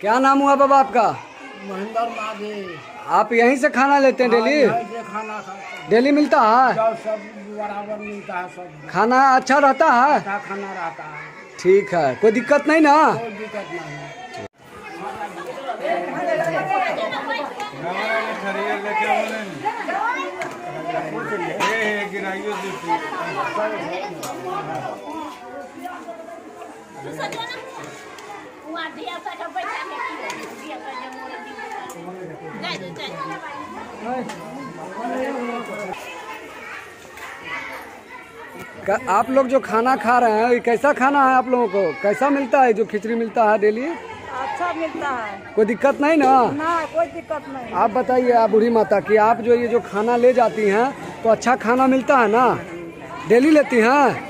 क्या नाम हुआ बाबा आपका? महेंद्र माधे। आप यहीं से खाना लेते हैं डेली? खाना डेली मिलता है? सब सब बराबर मिलता है सब। खाना अच्छा रहता है? अच्छा खाना रहता है। ठीक है कोई दिक्कत नहीं ना? कोई दिक्कत नहीं क- आप लोग जो खाना खा रहे हैं ये कैसा खाना है आप लोगों को? कैसा मिलता है? जो खिचड़ी मिलता है डेली? अच्छा मिलता है। कोई दिक्कत नहीं ना? ना कोई दिक्कत नहीं। आप बताइए आप बूढ़ी माता कि आप जो ये जो खाना ले जाती हैं तो अच्छा खाना मिलता है ना? डेली लेती हैं?